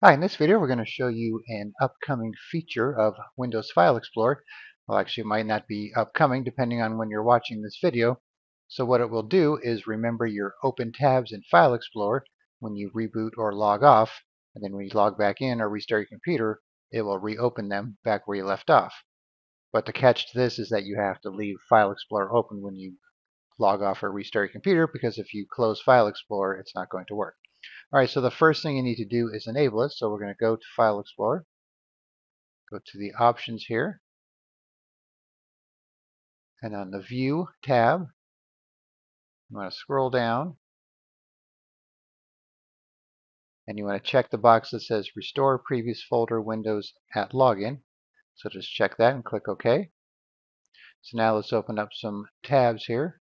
Hi, in this video we're going to show you an upcoming feature of Windows File Explorer. Well, actually it might not be upcoming depending on when you're watching this video. So what it will do is remember your open tabs in File Explorer when you reboot or log off, and then when you log back in or restart your computer, it will reopen them back where you left off. But the catch to this is that you have to leave File Explorer open when you log off or restart your computer because if you close File Explorer, it's not going to work. All right, so the first thing you need to do is enable it. So we're going to go to File Explorer, go to the options here, and on the View tab, you want to scroll down, and you want to check the box that says Restore Previous Folder Windows at Login. So just check that and click OK. So now let's open up some tabs here.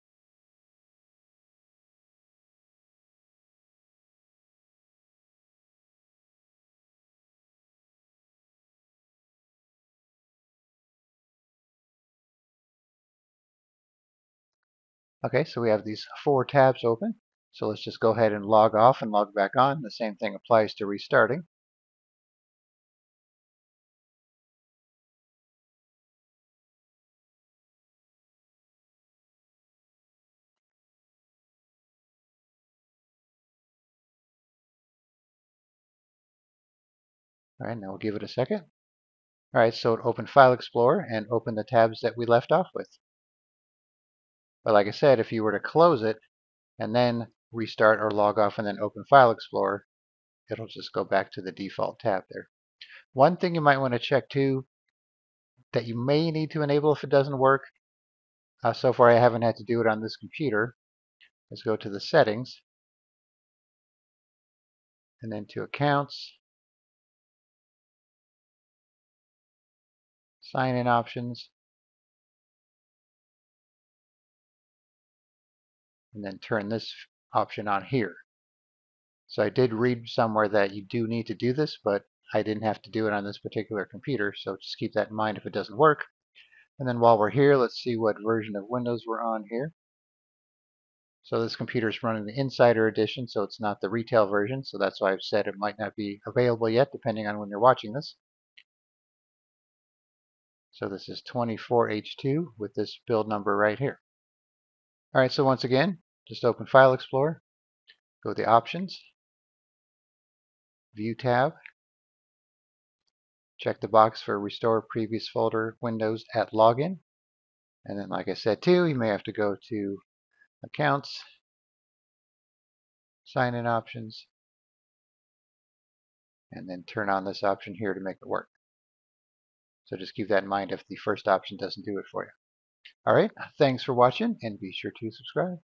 Okay, so we have these four tabs open. So let's just go ahead and log off and log back on. The same thing applies to restarting. All right, now we'll give it a second. All right, so open File Explorer and open the tabs that we left off with. But like I said, if you were to close it and then restart or log off and then open File Explorer, it'll just go back to the default tab there. One thing you might want to check too that you may need to enable if it doesn't work. Uh, so far I haven't had to do it on this computer. Let's go to the settings and then to accounts, sign in options, and then turn this option on here. So I did read somewhere that you do need to do this, but I didn't have to do it on this particular computer, so just keep that in mind if it doesn't work. And then while we're here, let's see what version of Windows we're on here. So this computer is running the Insider Edition, so it's not the retail version, so that's why I've said it might not be available yet, depending on when you're watching this. So this is 24H2 with this build number right here. All right, so once again, just open File Explorer, go to the Options, View tab, check the box for Restore Previous Folder Windows at Login, and then like I said too, you may have to go to Accounts, Sign In Options, and then turn on this option here to make it work. So just keep that in mind if the first option doesn't do it for you. All right, thanks for watching and be sure to subscribe.